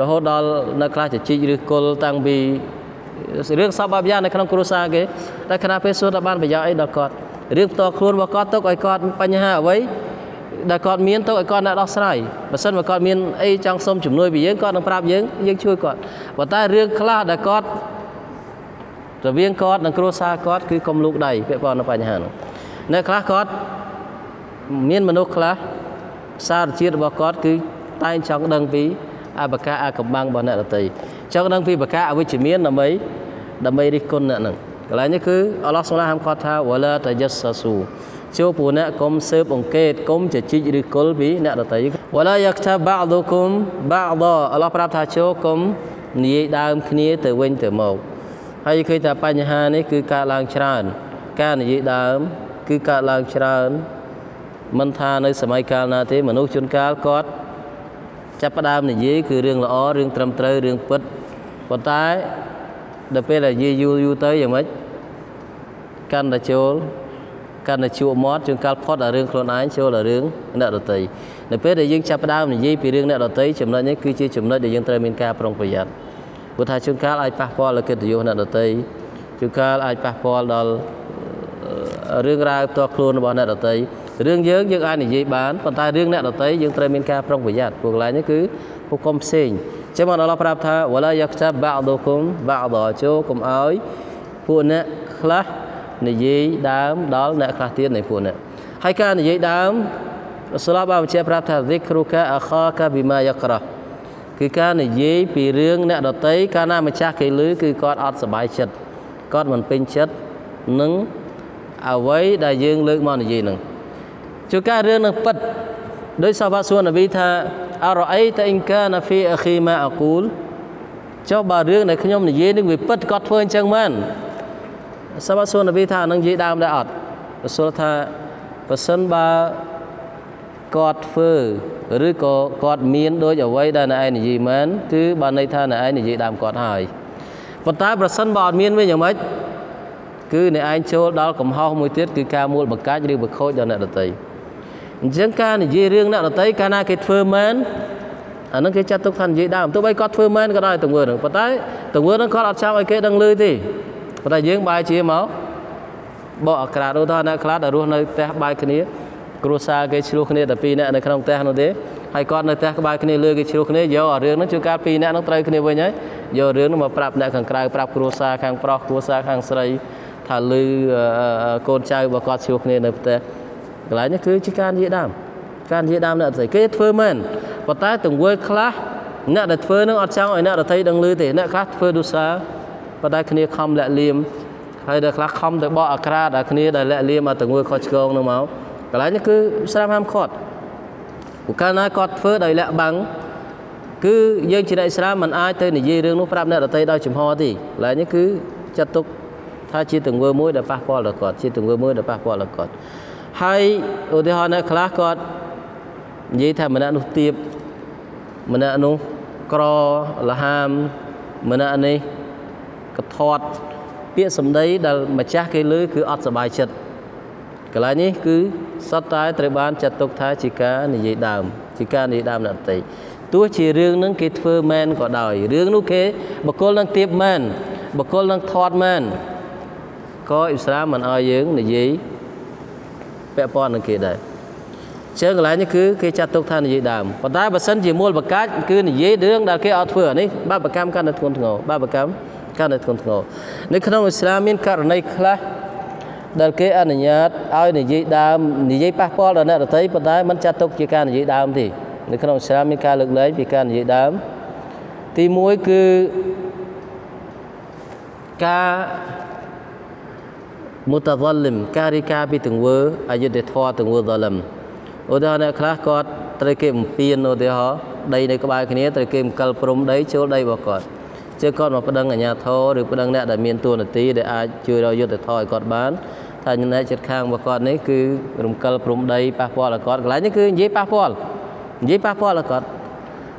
រហូតដល់អ្នកខ្លះជជិកឬគល់តាំងពីរឿងសពបែបយ៉ាងនៅក្នុងគ្រួសារគេតែខណៈពេលសួរតើបានប្រយោជន៍អីដល់គាត់រឿងផ្ទាល់ខ្លួនរបស់គាត់ទុកឲ្យគាត់បញ្ហាអ្វី ដែលគាត់មានទៅឲ្យគាត់អ្នកដោះស្រាយបើសិនមកគាត់មានអីចង់សុំជំនួយពីយើងគាត់នឹងប្រាប់យើងយើងជួយគាត់ប៉ុន្តែរឿងខ្លះដែលគាត់រវាងគាត់និងគ្រួសារគាត់គឺកុំលូកដៃពាក់ព័ន្ធនឹងបញ្ហានោះអ្នកខ្លះគាត់មានមនុស្សខ្លះសារជាតិរបស់គាត់គឺតែងចង់ដឹងពីអបកាអាកំបាំងរបស់អ្នកដទៃចង់ដឹងពីបកាអវិជ្ជមានដើម្បីដើម្បីរិះគន់អ្នកនឹងកន្លែងនេះគឺអល់ឡោះសុលាហាមគាត់ថាវឡាតយស្សស៊ូ ចូលពួកអ្នកកុំស៊ើបអង្កេតកុំជជិកឬគល់ពីអ្នកដទៃវឡាយ៉ាខ្ថាបាដុគុមបាដអល់ឡោះប្រាប់ថាចូលកុំនិយាយដើមគ្នាទៅវិញទៅមកហើយឃើញថាបញ្ហានេះគឺកើតឡើងច្រើន ការនិយាយដើម គឺកើតឡើងច្រើនមិនថានៅសម័យកាលណាទេមនុស្សជួនកាលគាត់ចាប់ផ្ដើមនិយាយគឺរឿងល្អរឿងត្រឹមត្រូវរឿងពិតប៉ុន្តែដល់ពេលដែលនិយាយយូរយូរទៅយ៉ាងម៉េចកាន់តែចូល កាន់តែជួមាត់ជួនកាលផុតដល់រឿងខ្លួនឯងចូលដល់រឿងអ្នកដទៃនៅពេលដែលយើងចាប់ផ្ដើមនិយាយពីរឿងអ្នកដទៃចំណុចនេះគឺជាចំណុចដែលយើងត្រូវមានការប្រុងប្រយ័ត្នព្រោះថាជួនកាលអាចប៉ះពាល់ដល់កិត្តិយសអ្នកដទៃជួនកាលអាចប៉ះពាល់ដល់រឿងរ៉ាវផ្ទាល់ខ្លួនរបស់អ្នកដទៃរឿងយើងយើងអាចនិយាយបានប៉ុន្តែរឿងអ្នកដទៃយើងត្រូវមានការប្រុងប្រយ័ត្នព្រោះកន្លែងនេះគឺពុកុំផ្សេងអញ្ចឹងបានអល់ឡោះប្រាប់ថាវឡាយ៉ាខ្តាបាដុគុមបាដចូលកុំឲ្យពួកអ្នកខ្លះ និយាយដើមដល់អ្នកខ្លះទៀតនៃពួកអ្នកហើយការនិយាយដើមរសូលបានបញ្ជាក់ប្រាប់ថា dhikruka akhaka bima yakrah គឺការនិយាយពីរឿងអ្នកដតីកាលណាម្ចាស់គេឮគឺគាត់អត់សប្បាយចិត្តគាត់មិនពេញចិត្តនឹងអ្វីដែលយើងលើកមកនិយាយនឹងជួនកាលរឿងនឹងពិតដោយសាវកសួរនប៊ីថាអរអីតអ៊ីនកាណាហ្វីអខីម៉ាអគូលចុះបើរឿងដែលខ្ញុំនិយាយនឹងវាពិតគាត់ធ្វើអញ្ចឹងមែន សាវកសួរនប៊ីថានឹងនិយាយដើមដែរអត់រសូលថាបើសិនបើគាត់ធ្វើឬក៏គាត់មានដូចអ្វីដែលអ្នកឯងនិយាយមែនគឺបានន័យថាអ្នកឯងនិយាយដើមគាត់ហើយប៉ុន្តែប្រសិនបើអត់មានវិញយ៉ាងម៉េចគឺអ្នកឯងចូលដល់កំហុសមួយទៀតគឺការមួលបង្កាច់ឬបខូចដល់អ្នកដទៃអអញ្ចឹងការនិយាយរឿងអ្នកដតីកាលណាគេធ្វើមែនអាហ្នឹងគេចាត់ទុកថានិយាយដើមទោះបីគាត់ធ្វើមែនក៏ដោយទង្វើហ្នឹងប៉ុន្តែទង្វើហ្នឹងគាត់អត់ចាំឲ្យគេដឹងឮទេ ប៉ុន្តែយើងបែរជាមកបកអក្រាតឧទាហរណ៍អ្នកខ្លះដែលរស់នៅផ្ទះបែរគ្នាគ្រួសារគេឆ្លោះគ្នាតែពីរនាក់នៅក្នុងផ្ទះនោះទេហើយគាត់នៅផ្ទះក្បែរគ្នាលើគេឆ្លោះគ្នាយកអារឿងហ្នឹងជួនកាលពីរនាក់ហ្នឹងត្រូវគ្នាវិញហើយយករឿងហ្នឹងមកប្រាប់អ្នកខាងក្រៅប្រាប់គ្រួសារខាងប្រុសគ្រួសារខាងស្រីថាលឺកូនចៅរបស់គាត់ឆ្លោះគ្នានៅផ្ទះកន្លែងនេះគឺជាការនិយាយដើមការនិយាយដើមអ្នកស្រីគេធ្វើមែនប៉ុន្តែទង្វើខ្លះអ្នកដែលធ្វើនឹងអត់ចង់ឲ្យអ្នកដទៃដឹងឮទេអ្នកខ្លះធ្វើដូចសារ ប៉ុន្តែគ្នាខំលាក់លៀមហើយដែលខ្លះខំទៅបកអាក្រាតដល់គ្នាដែលលាក់លៀមមកទង្វើខុសឆ្គងនោះមកកន្លែងនេះគឺស្រាប់ហាមឃាត់ព្រោះកាលណាគាត់ធ្វើដោយលាក់បាំងគឺយើងជាអ្នកឥស្លាមមិនអាចទៅនិយាយរឿងនោះប្រាប់អ្នកដទៃដោយចំហទេកន្លែងនេះគឺចាត់ទុកថាជាទង្វើមួយដែលប៉ះពាល់ដល់គាត់ជាទង្វើមួយដែលប៉ះពាល់ដល់គាត់ហើយឧទាហរណ៍អ្នកខ្លះគាត់និយាយថាម្នាក់នោះទៀបម្នាក់នោះក្រលហាមម្នាក់នេះ កធាត់ពាក្យសម្ដីដែលម្ចាស់គេលើគឺអត់សบายចិត្តកន្លែងនេះគឺសត្វតែត្រូវបានចាត់ទុកថាជាការនិយាយដើមជាការនិយាយដើមអ្នកតីទោះជារឿងនឹងគេធ្វើមែនក៏ដោយរឿងនោះគេបកគលនឹងទៀបមែនបកគលនឹងធាត់មែនក៏អ៊ីស្លាមមិនឲ្យយើងនិយាយពាក់ព័ន្ធនឹងគេដែរជើងកន្លែងនេះគឺគេចាត់ទុកថានិយាយដើមប៉ុន្តែបើសិនជាមូលបកាច់គឺនិយាយរឿងដែលគេអត់ធ្វើអានេះបាបកម្មកាន់តែធ្ងន់ធ្ងរបាបកម្ម កាន់តែធ្ងន់ធ្ងរនៅក្នុងអ៊ីស្លាមមានករណីខ្លះដែលគេអនុញ្ញាតឲ្យនិយាយដើមនិយាយប៉ះពាល់ដល់អ្នកដទៃប៉ុន្តែមិនចាត់ទុកជាការនិយាយដើមទេនៅក្នុងអ៊ីស្លាមមានការលើកលែងពីការនិយាយដើមទី1គឺការមុតវលឹមការរីកាពីទង្វើអយុធធម៌ទង្វើដលឹមឧទាហរណ៍អ្នកខ្លះគាត់ត្រូវគេបំពេញឧទាហរណ៍ដីនៅក្បែរគ្នាត្រូវគេមកលព្រំដីចូលដីរបស់គាត់ ជើគាត់មកប្តឹងអាជ្ញាធរឬប្តឹងអ្នកដែលមានទួនាទីដែលអាចជួយរកយុទ្ធធម៌ឲ្យគាត់បានថាអ្នកចិត្តខាងរបស់គាត់នេះគឺរំកិលព្រំដីប៉ះពាល់ឲ្យគាត់កន្លែងនេះគឺនិយាយប៉ះពាល់និយាយប៉ះពាល់ឲ្យគាត់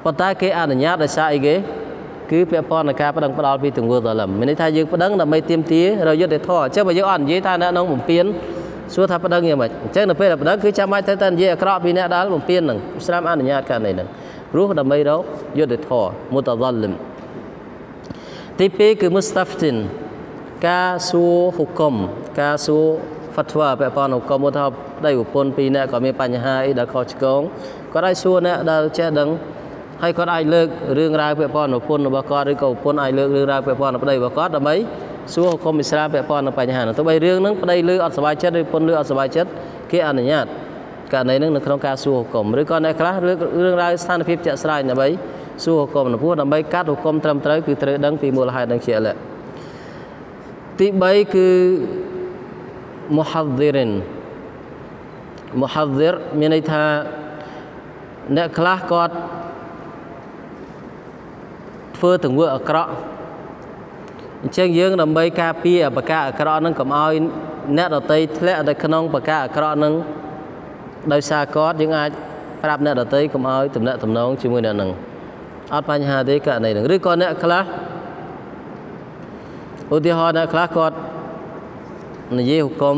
ប៉ុន្តែគេអនុញ្ញាតដោយសារអីគេគឺពាក់ព័ន្ធនឹងការប្តឹងផ្ដាល់ពីទង្វើដលឹមមានន័យថាយើងប្តឹងដើម្បីទាមទាររយុទ្ធធម៌អញ្ចឹងបើយើងអត់និយាយថាអ្នកនោះបំពេញសួរថាប្តឹងយ៉ាងម៉េចអញ្ចឹងនៅពេលដែលប្តឹងគឺចាំបាច់ត្រូវតែនិយាយអាក្រក់ពីអ្នកដែលបំពេញហ្នឹងស្រាមអនុញ្ញាតករណីហ្នឹងព្រោះដើម្បីរកយុទ្ធធម៌មុតដលឹម ទី2គឺ mustaftin ការសួរហុកុំការសួរ fatwa ពាក់ព័ន្ធហុកុំថាប្តីប្រពន្ធពីរនាក់ក៏មានបញ្ហាអីដែលខុសឆ្គងគាត់អាចសួរអ្នកដែលចេះដឹងហើយគាត់អាចលើករឿងរ៉ាវពាក់ព័ន្ធប្រពន្ធរបស់គាត់ឬក៏ប្រពន្ធអាចលើករឿងរ៉ាវពាក់ព័ន្ធប្តីរបស់គាត់ដើម្បីសួរហុកុំអ៊ីស្លាមពាក់ព័ន្ធនឹងបញ្ហានោះទោះបីរឿងហ្នឹងប្តីលើអត់សុបាយចិត្តឬប្រពន្ធលើអត់សុបាយចិត្តគេអនុញ្ញាតករណីហ្នឹងនៅក្នុងការសួរហុកុំឬក៏អ្នកខ្លះលើករឿងរ៉ាវស្ថានភាពជាក់ស្ដែងដើម្បី សួរហុកុំនៅពោះដើម្បីកាត់ហុកុំត្រឹមត្រូវគឺត្រូវដឹងពីមូលហេតុនឹងជាក់លាក់ទី3គឺ muhadhirin muhadhir មានន័យថាអ្នកខ្លះគាត់ធ្វើទង្វើអាក្រក់អញ្ចឹងយើងដើម្បីការពារបកាអាក្រក់ហ្នឹងកុំឲ្យអ្នកដតីធ្លាក់នៅក្នុងបកាអាក្រក់ហ្នឹងដោយសារគាត់យើងអាចប្រាប់អ្នកដតីកុំឲ្យតំណែងតំណងជាមួយអ្នកហ្នឹង អត់បញ្ហាទេករណីហ្នឹងឬក៏អ្នកខ្លះឧទាហរណ៍អ្នកខ្លះគាត់និយាយហុកុំ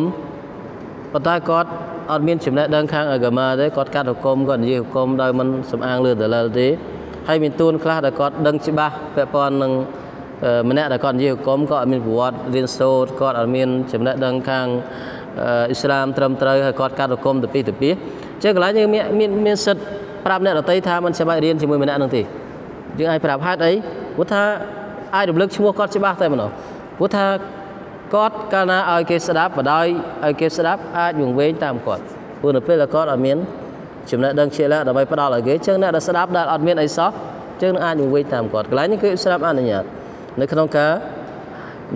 ប៉ុន្តែគាត់អត់មានចំណេះដឹងខាងអាហ្គាម៉ាទេគាត់កាត់ហុកុំគាត់និយាយហុកុំដោយមិនសំអាងលើដលលទេហើយមានទួនខ្លះដែលគាត់ដឹងច្បាស់ពាក់ព័ន្ធនឹងម្នាក់ដែលគាត់និយាយហុកុំក៏អត់មានប្រវត្តិរៀនសូត្រគាត់អត់មានចំណេះដឹងខាងអ៊ីស្លាមត្រឹមត្រូវហើយគាត់កាត់ហុកុំទៅពីទៅពីចឹងកន្លែងយើងមានមានមានសិទ្ធប្រាប់អ្នកដតីថាមិនចាំបាច់រៀនជាមួយម្នាក់នឹងទេ យើងអាចប្រាប់ហេតុអីព្រោះថាអាចរំលឹកឈ្មោះគាត់ច្បាស់តែម្ដងព្រោះថាគាត់កាលណាឲ្យគេស្ដាប់បដ ாய் ឲ្យគេស្ដាប់អាចវង្វេងតាមគាត់ព្រោះនៅពេលដែលគាត់អត់មានចំណេះដឹងជាក់លាក់ដើម្បីផ្ដល់ឲ្យគេចឹងអ្នកដែលស្ដាប់ដែលអត់មានអីសោះចឹងនឹងអាចវង្វេងតាមគាត់កន្លែងនេះគឺស្ដាប់អនុញ្ញាតនៅក្នុងការ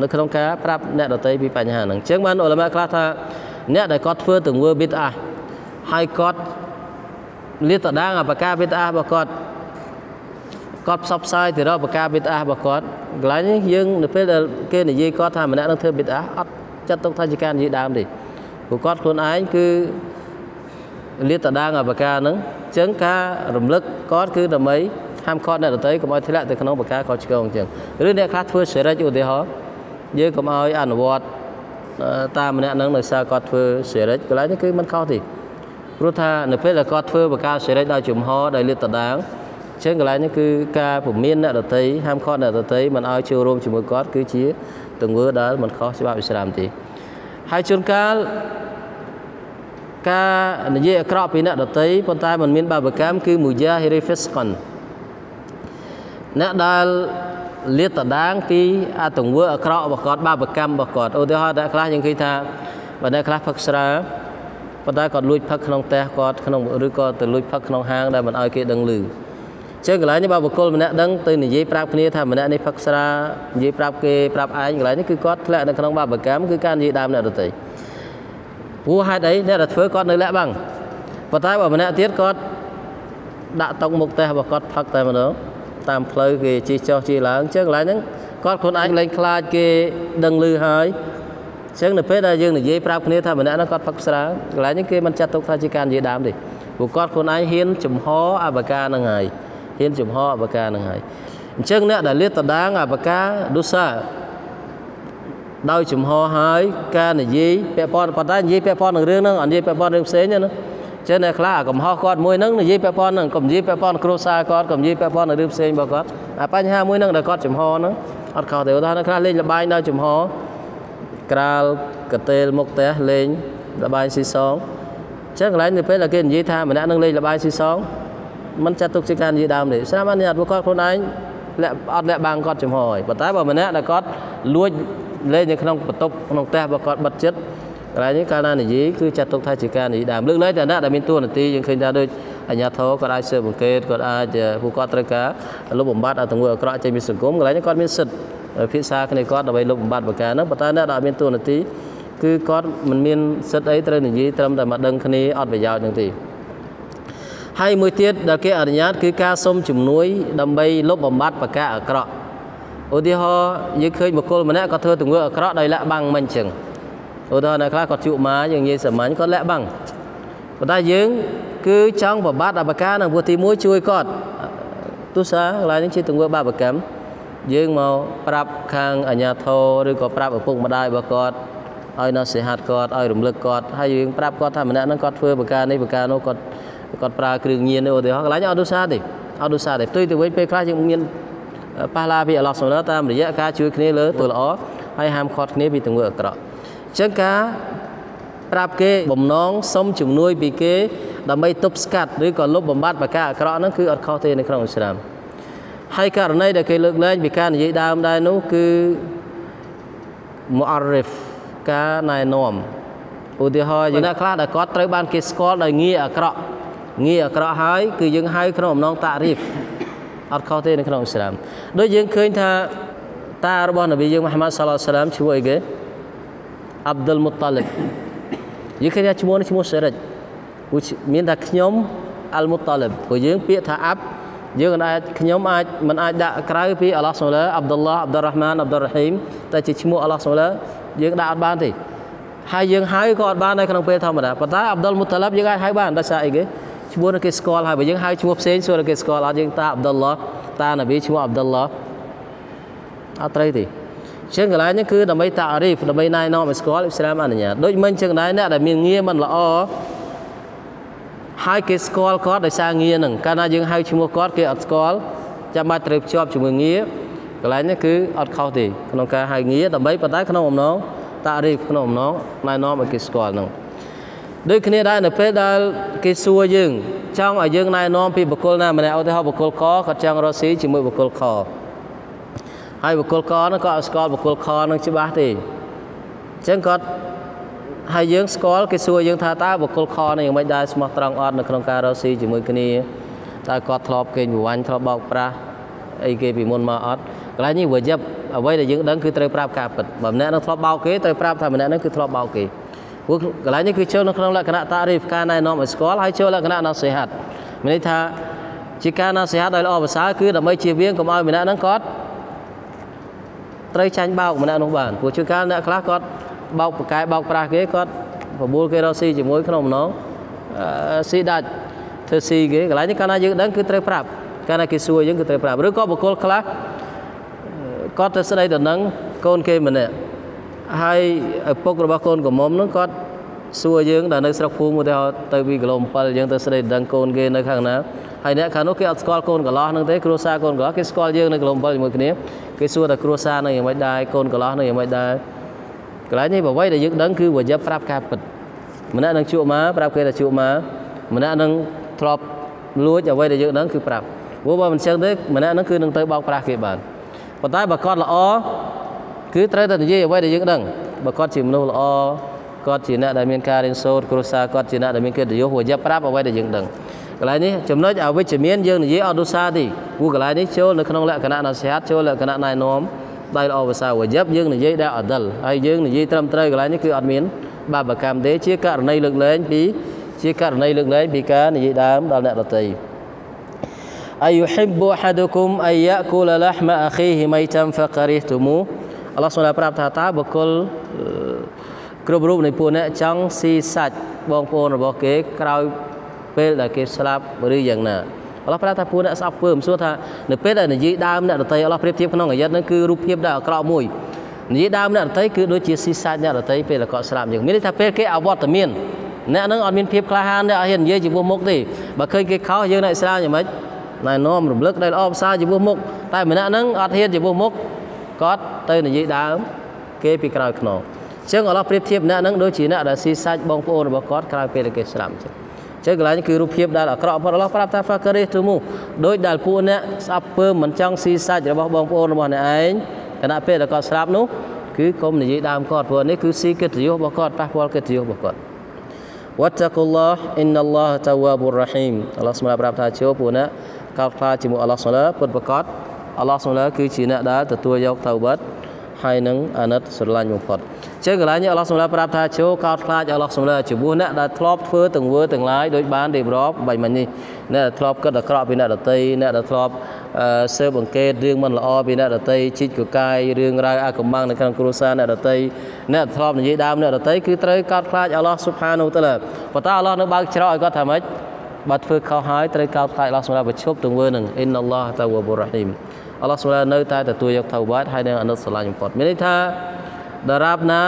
នៅក្នុងការប្រាប់អ្នកដតីពីបញ្ហាហ្នឹងចឹងបានអ៊ុលម៉ាខ្លះថាអ្នកដែលគាត់ធ្វើទង្វើប៊ីតអាហើយគាត់លាតត្រដាងអបការប៊ីតអារបស់គាត់ គាត់ផ្សព្វផ្សាយទៅរកបកាបិទអារបស់គាត់កន្លែងនេះយើងនៅពេលដែលគេនិយាយគាត់ថាម្នាក់នឹងធ្វើបិទអាអត់ចាត់ទុកថាជាការនិយាយដើមទេព្រោះគាត់ខ្លួនឯងគឺលាតត្រដាងអបកាហ្នឹងអញ្ចឹងការរំលឹកគាត់គឺដើម្បីហាមឃាត់អ្នកដទៃកុំឲ្យធ្លាក់ទៅក្នុងបកាខុសឆ្គងអញ្ចឹងឬអ្នកខ្លះធ្វើសេរិចឧទាហរណ៍យើងកុំឲ្យអនុវត្តតាមម្នាក់ហ្នឹងដោយសារគាត់ធ្វើសេរិចកន្លែងនេះគឺមិនខុសទេព្រោះថានៅពេលដែលគាត់ធ្វើបកាសិរិចដោយជំហរដោយលាតត្រដាង អញ្ចឹងកន្លែងនេះគឺការពមៀនអ្នកដតីហាមឃាត់អ្នកដតីមិនឲ្យចូលរួមជាមួយគាត់គឺជាទង្វើដែលមិនខុសច្បាប់អ៊ីស្លាមទេហើយជួនកាលការនិយាយអាក្រក់ពីអ្នកដតីប៉ុន្តែมันមានបាបកម្មគឺមូយ៉ាហ៊ីរីហ្វីស្កុនអ្នកដែលលាតត្រដាងពីអាទង្វើអាក្រក់របស់គាត់បាបកម្មរបស់គាត់ឧទាហរណ៍អ្នកខ្លះយើងឃើញថាបើអ្នកខ្លះផឹកស្រាប៉ុន្តែគាត់លួចផឹកក្នុងផ្ទះគាត់ក្នុងឬក៏ទៅលួចផឹកក្នុងហាងដែលមិនឲ្យគេដឹងឮ ចឹងកន្លែងនេះបើបុគ្គលម្នាក់ដឹងទៅនិយាយប្រាប់គ្នាថាម្នាក់នេះផឹកស្រានិយាយប្រាប់គេប្រាប់ឯងកន្លែងនេះគឺគាត់ធ្លាក់នៅក្នុងបាបកម្មគឺការនិយាយដើមអ្នកដទៃព្រោះហេតុអីអ្នកដែលធ្វើគាត់នៅលាក់បាំងប៉ុន្តែបើម្នាក់ទៀតគាត់ដាក់តុកមុខផ្ទះរបស់គាត់ផឹកតែម្ដងតាមផ្លូវគេជិះចុះជិះឡើងចឹងកន្លែងហ្នឹងគាត់ខ្លួនឯងលែងខ្លាចគេដឹងឮហើយចឹងនៅពេលដែលយើងនិយាយប្រាប់គ្នាថាម្នាក់ហ្នឹងគាត់ផឹកស្រាកន្លែងនេះគេមិនចាត់ទុកថាជាការនិយាយដើមទេព្រោះគាត់ខ្លួនឯងហ៊ានចំហអបការហ្នឹងហើយ ហ៊ានចំហអបការហ្នឹងហើយអញ្ចឹងអ្នកដែលលាតតដាងអបការឌុសាដោយចំហហើយការនិយាយពាក់ព័ន្ធប៉ុន្តែនិយាយពាក់ព័ន្ធនឹងរឿងហ្នឹងអត់និយាយពាក់ព័ន្ធរឿងផ្សេងទេណាចឹងតែខ្លះកំហុសគាត់មួយហ្នឹងនិយាយពាក់ព័ន្ធហ្នឹងកុំនិយាយពាក់ព័ន្ធគ្រួសារគាត់កុំនិយាយពាក់ព័ន្ធនឹងរឿងផ្សេងរបស់គាត់អាបញ្ហាមួយហ្នឹងដែលគាត់ចំហហ្នឹងអត់ខុសទេឧទាហរណ៍ខ្លះលេងលបាយដោយចំហក្រាលកតេលមុខផ្ទះលេងលបាយស៊ីសងចឹងកន្លែងនៅពេលដែលគេនិយាយថាម្នាក់នឹងលេងលបាយស៊ីសង มันចាត់ទុកជាការនិយាយដើមទេស្រាប់អនុញ្ញាតពួកគាត់ខ្លួនឯងលាក់អត់លាក់បាំងគាត់ចំហហើយប៉ុន្តែបើម្នាក់ដែលគាត់លួចលេងនៅក្នុងបន្ទប់ក្នុងផ្ទះរបស់គាត់បិទចិត្តកន្លែងនេះកាលណានិយាយគឺចាត់ទុកថាជាការនិយាយដើមលើកលែងតែអ្នកដែលមានតួនាទីយើងឃើញថាដូចអញ្ញាធរគាត់អាចស៊ើបអង្កេតគាត់អាចពួកគាត់ត្រូវការលុបបំបាត់ឲ្យទង្វើអាក្រក់ចេញពីសង្គមកន្លែងនេះគាត់មានសិទ្ធិភាសាគ្នាគាត់ដើម្បីលុបបំបាត់ប្រការហ្នឹងប៉ុន្តែអ្នកដែលមានតួនាទីគឺគាត់មិនមានសិទ្ធិអីត្រូវនិយាយត្រឹមតែមកដឹងគ្នាអត់ប្រយោជន៍ហ្នឹងទេ ហើយមួយទៀតដែលគេអនុញ្ញាតគឺការសុំជំនួយ ដើម្បីលុបបំបាត់ប្រការអាក្រក់ឧទាហរណ៍យើងឃើញបុគ្គលម្នាក់គាត់ធ្វើទង្វើអាក្រក់ដោយលាក់បាំងមិនអញ្ចឹងឧទាហរណ៍អ្នកខ្លះគាត់ជក់ម៉ាយើងនិយាយសាមញ្ញគាត់លាក់បាំងប៉ុន្តែយើងគឺចង់បំបត្តិអបការនឹងពោះទី1ជួយគាត់ទោះសាកន្លែងនេះជាទង្វើបាបកម្មយើងមកប្រាប់ខាងអាជ្ញាធរឬក៏ប្រាប់ឪពុកម្ដាយរបស់គាត់ឲ្យនៅសិហាត់គាត់ឲ្យរំលឹកគាត់ហើយយើងប្រាប់គាត់ថាម្នាក់ហ្នឹងគាត់ធ្វើបការនេះបការនោះគាត់ គាត់ប្រើគ្រឿងញៀនឧទាហរណ៍កន្លែងអត់ដូចសាទេអត់ដូចសាទេផ្ទុយទៅវិញពេលខ្លះយើងមានប៉ះឡាពីអល់ឡោះសុលតាមរយៈការជួយគ្នាលើទល់ល្អហើយហាមឃាត់គ្នាពីទង្វើអាក្រក់អញ្ចឹងការប្រាប់គេបំណងសុំជំនួយពីគេដើម្បីទប់ស្កាត់ឬក៏លុបបំបាត់បការអាក្រក់ហ្នឹងគឺអត់ខុសទេនៅក្នុងអ៊ីស្លាមហើយករណីដែលគេលើកលែងពីការនិយាយដើមដែរនោះគឺ mu'arrif ការណែនាំឧទាហរណ៍យើងអ្នកខ្លះដែលគាត់ត្រូវបានគេស្គាល់ដោយងារអាក្រក់ ងារអាក្រក់ហើយគឺយើងហៅក្នុងអំណងតារីហ្វអត់ខុសទេនៅក្នុងអ៊ីស្លាមដូចយើងឃើញថាតារបស់នប៊ីយើងមហាម៉ាត់សាឡឡោះសាឡាមឈ្មោះអីគេអាប់ឌុលមុតតាលិបយើងឃើញថាឈ្មោះនេះឈ្មោះសេរិចមានថាខ្ញុំអលមុតតាលិបព្រោះយើងពាក្យថាអាប់យើងអាចខ្ញុំអាចមិនអាចដាក់ក្រៅពីអល់ឡោះសុលាអាប់ឌុលឡោះអាប់ឌុលរ៉ាហ្មានអាប់ឌុលរ៉ាហ៊ីមតែជាឈ្មោះអល់ឡោះសុលាយើងដាក់អត់បានទេហើយយើងហៅក៏អត់បានដែរក្នុងពេលធម្មតាប៉ុន្តែអាប់ឌុលមុតតាលិបយើងអាចហៅបានដោយសារអីគេ ឈ្មោះគេស្គាល់ហើយបើយើងហៅឈ្មោះផ្សេងសួរគេស្គាល់អត់យើងតាអាប់ឌុលឡោះតានប៊ីឈ្មោះអាប់ឌុលឡោះអត់ត្រូវទេជាងកន្លែងនេះគឺដើម្បីតារីហ្វដើម្បីណែនាំឲ្យស្គាល់អ៊ីស្លាមអនុញ្ញាតដូចមិនចឹងដែរអ្នកដែលមានងារមិនល្អហើយគេស្គាល់គាត់ដោយសារងារហ្នឹងកាលណាយើងហៅឈ្មោះគាត់គេអត់ស្គាល់ចាំបាច់ត្រូវភ្ជាប់ជាមួយងារកន្លែងនេះគឺអត់ខុសទេក្នុងការហៅងារដើម្បីប៉ុន្តែក្នុងអំណងតារីហ្វក្នុងអំណងណែនាំឲ្យគេស្គាល់ហ្នឹង ដូចគ្នាដែរនៅពេលដែលគេសួរយើង ចង់ឲ្យយើងណែនាំពីបុគ្គលណាម្នាក់ឧទាហរណ៍បុគ្គលកគាត់ចង់រកស៊ីជាមួយបុគ្គលខហើយបុគ្គលកហ្នឹងក៏អត់ស្គាល់បុគ្គលខហ្នឹងច្បាស់ទេអញ្ចឹងគាត់ហើយយើងស្គាល់គេសួរយើងថាតើបុគ្គលខនេះយ៉ាងម៉េចដែរស្មោះត្រង់អត់នៅក្នុងការរកស៊ីជាមួយគ្នាតើគាត់ធ្លាប់គេងប្រវាញ់ធ្លាប់បោកប្រាស់អីគេពីមុនមកអត់កន្លែងនេះវាយប់អ្វីដែលយើងដឹងគឺត្រូវប្រាប់ការពិតបើម្នាក់នឹងធ្លាប់បោកគេត្រូវប្រាប់ថាម្នាក់នឹងគឺធ្លាប់បោកគេ ព្រោះកន្លែងនេះគឺចូលនៅក្នុងលក្ខណៈតារីហ្វការណែនាំឲ្យស្គាល់ហើយចូលលក្ខណៈណាសិហាត់មានន័យថាជាការណាសិហាត់ដោយល្អប្រសើរគឺដើម្បីជៀសវាងកុំឲ្យម្នាក់ហ្នឹងគាត់ត្រូវចាញ់បោកម្នាក់នោះបានព្រោះជួនកាលអ្នកខ្លះគាត់បោកប្រកែបោកប្រាស់គេគាត់បបួលគេរកស៊ីជាមួយក្នុងម្ដងស៊ីដាច់ធ្វើស៊ីគេកន្លែងនេះកាលណាយើងដឹងគឺត្រូវប្រាប់កាលណាគេសួរយើងគឺត្រូវប្រាប់ឬក៏បុគ្គលខ្លះគាត់ទៅស្ដីទៅនឹងកូនគេម្នាក់ ហើយឪពុករបស់កូនកំមុំនឹងគាត់សួរយើងដែលនៅស្រុកភូមិឧទាហរណ៍ទៅពីគីឡូ7យើងទៅស្ដីដឹងកូនគេនៅខាងណាហើយអ្នកខាងនោះគេអត់ស្គាល់កូនកន្លោះហ្នឹងទេគ្រួសារកូនកន្លោះគេស្គាល់យើងនៅគីឡូ7ជាមួយគ្នាគេសួរតែគ្រួសារនៅយ៉ាងម៉េចដែរកូនកន្លោះនៅយ៉ាងម៉េចដែរកន្លែងនេះអ្វីដែលយើងដឹងគឺវយប្រាប់ការពិតម្នាក់នឹងជួបមកប្រាប់គេថាជួបមកម្នាក់នឹងធ្លាប់លួចអ្វីដែលយើងដឹងគឺប្រាប់ព្រោះបើមិនចឹងទេម្នាក់នឹងគឺនឹងទៅបោកប្រាស់គេបានប៉ុន្តែបើគាត់ល្អ គឺត្រូវតែនិយាយអ្វីដែលយើងដឹងបើគាត់ជាមនុស្សល្អគាត់ជាអ្នកដែលមានការរៀនសូត្រគ្រួសារគាត់ជាអ្នកដែលមានកិត្តិយសវយប្រាប់អ្វីដែលយើងដឹងកន្លែងនេះចំណុចអវិជ្ជមានយើងនិយាយអត់ឧស្សាហ៍ទេព្រោះកន្លែងនេះចូលនៅក្នុងលក្ខណៈនសិហាតចូលលក្ខណៈណែនាំដៃល្អភាសាវយប់យើងនិយាយដែលអដិលហើយយើងនិយាយត្រឹមត្រូវកន្លែងនេះគឺអត់មានបាបកម្មទេជាករណីលើកលែងពីជាករណីលើកលែងពីការនិយាយដើមដល់អ្នកដទៃអាយុហ៊ីបបូហាឌុគុមអាយ៉ាកូលឡាហ្មាអខីហ៊ីមៃតាំហ្វករីហ្ទុមូ សូមប្រាប់ថាតើបុគ្គលគ្រប់រូបនៃពួកអ្នកចង់ស៊ីសាច់បងប្អូនរបស់គេក្រោយពេលដែលគេស្លាប់ឬយ៉ាងណាអល់ឡោះប្រាប់ថាពួកអ្នកស្អប់ពើមិនសួរថានៅពេលដែលនិយាយដើមអ្នកដតីអល់ឡោះប្រៀបធៀបក្នុងអាយ៉ាត់ហ្នឹងគឺរូបភាពដែលអាក្រក់មួយនិយាយដើមអ្នកដតីគឺដូចជាស៊ីសាច់អ្នកដតីពេលគាត់ស្លាប់យ៉ាងមានន័យថាពេលគេអវត្តមានអ្នកនឹងអត់មានភាពក្លាហានទេអត់ហ៊ាននិយាយចំពោះមុខទេបើឃើញគេខោយើងនៅអ៊ីស្លាមយ៉ាងម៉េចណែនាំរំលឹកដែលល្អភាសាចំពោះមុខតែម្នាក់ហ្នឹងអត់ហ៊ានចំពោះមុខ គាត់ទៅនិយាយដើម គេពីក្រោយខ្នងអញ្ចឹងអល់ឡោះប្រៀបធៀបអ្នកហ្នឹងដូចជាអ្នកដែលស៊ីសាច់បងប្អូនរបស់គាត់ក្រោយពេលដែលគេស្លាប់អញ្ចឹងចឹងកន្លែងគឺរូបភាពដែលអាក្រក់ផុតអល់ឡោះប្រាប់ថាហ្វាការេទូមូដោយដែលពួកអ្នកស្អប់ពើមិនចង់ស៊ីសាច់របស់បងប្អូនរបស់អ្នកឯងគណៈពេលដែលគាត់ស្លាប់នោះគឺកុំនិយាយដើមគាត់ព្រោះនេះគឺស៊ីកិត្តិយសរបស់គាត់ប៉ះពាល់កិត្តិយសរបស់គាត់ wattaqullah innallaha tawwabur rahim អល់ឡោះសម្រាប់ប្រាប់ថាចូលពួកអ្នកកោតខ្លាចជាមួយអល់ឡោះសម្រាប់ពិតប្រកប អល់ឡោះសម្រាប់គឺជាអ្នកដែលទទួលយកតៅបាត់ហើយនឹងអាណិតស្រឡាញ់បំផុតចឹងកន្លែងនេះអល់ឡោះសម្រាប់ប្រាប់ថាចូលកោតខ្លាចអល់ឡោះសម្រាប់ជាមួយអ្នកដែលធ្លាប់ធ្វើទាំងវើទាំងឡាយដោយបានរៀបរាប់បាញ់មិញនេះអ្នកដែលធ្លាប់គិតអាក្រក់ពីអ្នកដតីអ្នកដែលធ្លាប់ស៊ើបអង្កេតរឿងមិនល្អពីអ្នកដតីជីកកកាយរឿងរ៉ាវអាកំបាំងនៅក្នុងគ្រួសារអ្នកដតីអ្នកធ្លាប់និយាយដើមអ្នកដតីគឺត្រូវកោតខ្លាចអល់ឡោះស៊ុបហានូតាឡាប៉ុន្តែអល់ឡោះនៅបើកច្រកឲ្យគាត់ថាម៉េចបើធ្វើខុសហើយត្រូវកោតខ្លាចអល់ឡោះសម្រាប់បញ្ឈប់ទង្វើនឹងអ៊ីនអល់ឡោះតាវ៉ាប៊ូរ៉ាហ៊ីម អល់ឡោះសម្រាប់នៅតែទទួលយកតៅបាតហើយនឹងអនុស្រឡាញ់បំផុតមានន័យថាដរាបណា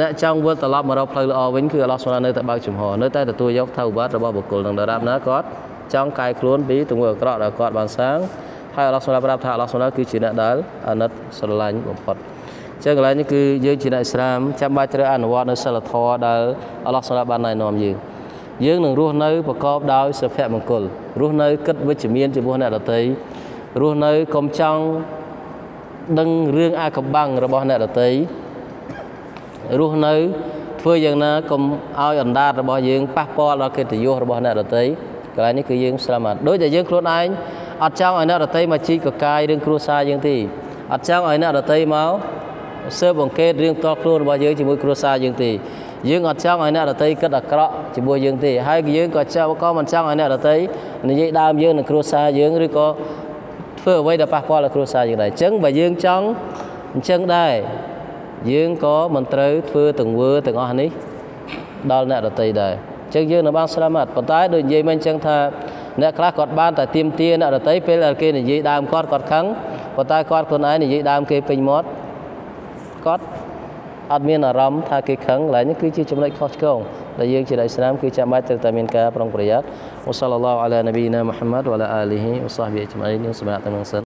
អ្នកចង់វិលត្រឡប់មករកផ្លូវល្អវិញគឺអល់ឡោះសម្រាប់នៅតែបើកចំហនៅតែទទួលយកតៅបាតរបស់បុគ្គលនឹងដរាបណាគាត់ចង់កាយខ្លួនពីទង្វើអាក្រក់ដែលគាត់បានសាងហើយអល់ឡោះសម្រាប់ប្រាប់ថាអល់ឡោះសម្រាប់គឺជាអ្នកដែលអាណិតស្រឡាញ់បំផុតចឹងកន្លែងនេះគឺយើងជាអ្នកឥស្លាមចាំបាច់ត្រូវអនុវត្តនៅសិលធម៌ដែលអល់ឡោះសម្រាប់បានណែនាំយើងយើងនឹងរស់នៅប្រកបដោយសុភមង្គលរស់នៅគិតវិជ្ជមានចំពោះអ្នកដទៃ រស់នៅកុំចង់ដឹងរឿងអាកំបាំងរបស់អ្នកដទៃរស់នៅធ្វើយ៉ាងណាកុំឲ្យអណ្ដាតរបស់យើងប៉ះពាល់ដល់កិត្តិយសរបស់អ្នកដទៃកន្លែងនេះគឺយើងស្លាមាត់ដូចតែយើងខ្លួនឯងអត់ចង់ឲ្យអ្នកដទៃមកជីកកកាយរឿងគ្រួសារយើងទេអត់ចង់ឲ្យអ្នកដទៃមកស៊ើបអង្កេតរឿងតខ្លួនរបស់យើងជាមួយគ្រួសារយើងទេយើងអត់ចង់ឲ្យអ្នកដតីគិតអាក្រក់ជាមួយយើងទេហើយយើងក៏ចង់ក៏មិនចង់ឲ្យអ្នកដតីនិយាយដើមយើងនឹងគ្រួសារយើងឬក៏ ធ្វើអ្វីដែលប៉ះពាល់ដល់គ្រួសារយើងដែរអញ្ចឹងបើយើងចង់អញ្ចឹងដែរយើងក៏មិនត្រូវធ្វើទង្វើទាំងអស់នេះដល់អ្នកដតីដែរអញ្ចឹងយើងនៅបានស្លាមាត់ប៉ុន្តែដូចនិយាយមិញអញ្ចឹងថាអ្នកខ្លះគាត់បានតែទៀមទាអ្នកដតីពេលដែលគេនិយាយដើមគាត់គាត់ខឹងប៉ុន្តែគាត់ខ្លួនឯងនិយាយដើមគេពេញមាត់គាត់ អត់មានអារម្មណ៍ថាគេខឹងឡើយនេះគឺជាចំណុចខុសឆ្គងដែលយើងជាអ្នកអ៊ីស្លាមគឺចាំបាច់ត្រូវតែមានការប្រុងប្រយ័ត្នវ៉ាសល្លឡោះអាឡានប៊ីណាមុហម៉ាត់វ៉ាឡាអាលីហ៊ីវ៉ាសាហប៊ីអ៊ីជ្ម៉ៃនសម្រាប់ទាំងសិន